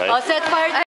Right? All set, part.